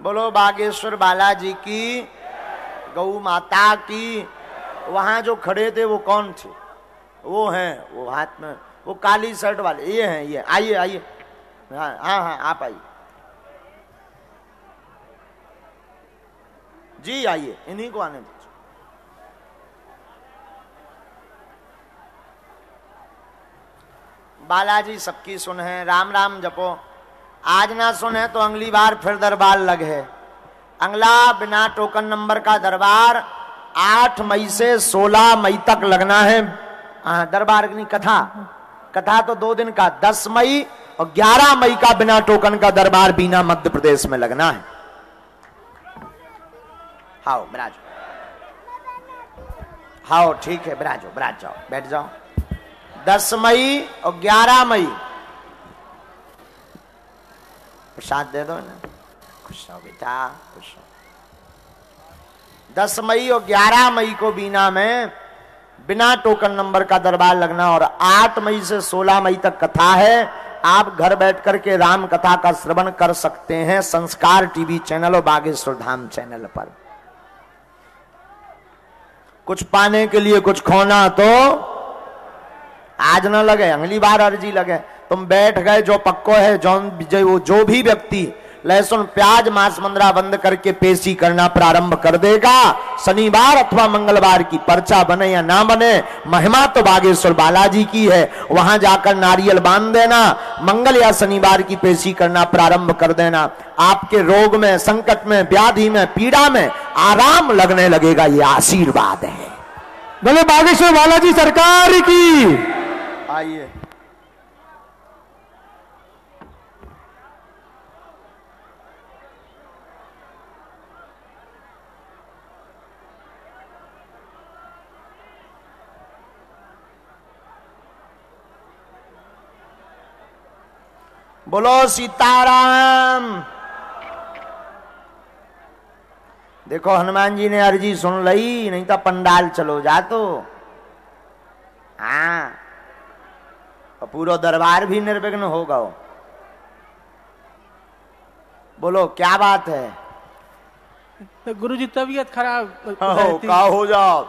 बोलो, बागेश्वर बालाजी की, गौ माता की, वहाँ जो खड़े थे, वो कौन थे? वो हैं, वो हाथ में, वो काली शर्ट वाले, ये हैं, ये, आइए आइए। हाँ हाँ हाँ आप आइए। जी, आइए, इन्हीं को आने दीजिए। बालाजी, सबकी सुन है, राम राम जपो। आज ना सुने तो अगली बार फिर दरबार लग। अगला बिना टोकन नंबर का दरबार आठ मई से सोलह मई तक लगना है। हाँ, दरबार की कथा। कथा तो दो दिन का दस मई और ग्यारह मई का बिना टोकन का दरबार बीना मध्य प्रदेश में लगना है। हाओ बिराजो। हाओ ठीक है बिराजो बिराज जाओ बैठ जाओ। दस मई और ग्यारह मई। प्रसाद दे दो ना। खुश रहो बेटा, खुश रहो। दस मई और ग्यारह मई को बीना में बिना टोकन नंबर का दरबार लगना और आठ मई से सोलह मई तक कथा है। आप घर बैठ करके राम कथा का श्रवण कर सकते हैं संस्कार टीवी चैनल और बागेश्वर धाम चैनल पर। कुछ पाने के लिए कुछ खोना तो आज ना लगे, अगली बार अर्जी लगे। तुम बैठ गए जो पक्को है जो जो, जो भी व्यक्ति लहसुन प्याज मांस मंदरा बंद करके पेशी करना प्रारंभ कर देगा। शनिवार अथवा मंगलवार की पर्चा बने या ना बने महिमा तो बागेश्वर बालाजी की है। वहाँ जाकर नारियल बाँध देना मंगल या शनिवार की पेशी करना प्रारंभ कर देना। आपके रोग में संकट में व्याधि में पीड़ा में आराम लगने लगेगा ये आशीर्वाद है। बोले बागेश्वर बालाजी सरकार की। आइए। बोलो सीताराम। देखो हनुमान जी ने अर्जी सुन ली नहीं तो पंडाल चलो जा तो। हाँ। और पूरा दरबार भी निर्विघ्न होगा बोलो क्या बात है? तो गुरु जी तबीयत खराब। हो हो जाओ।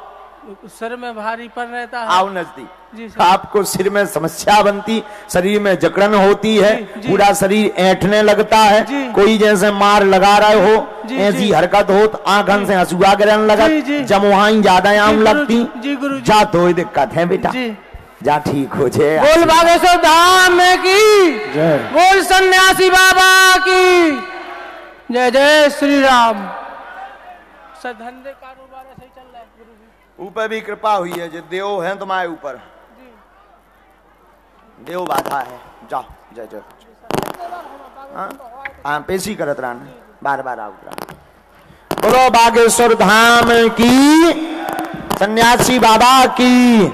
सर में भारी पड़ रहता है। आओ नज़दीक। जी आपको सिर में समस्या बनती शरीर में जकड़न होती है। पूरा शरीर ऐंठने लगता है। कोई जैसे मार लगा रहे हो ऐसी हरकत हो तो आंखन से हंसुआ गिरन जी, लगत जमुहाई ज़्यादा आम लगती। जी, तो दिक्कत है बेटा। जा। ठीक हो जाए। बोल बागेश्वर धाम की। बोल सन्यासी बाबा की। जय जय श्री राम। सर धंधे कारोबार ऐसे ही चल रहा है गुरु ऊपर भी कृपा हुई है जो देव है तुम्हारे ऊपर। देव बाधा है। जाओ जय जय। हाँ? हाँ पेशी करत रान बार बार आओ बोलो बागेश्वर धाम की सन्यासी बाबा की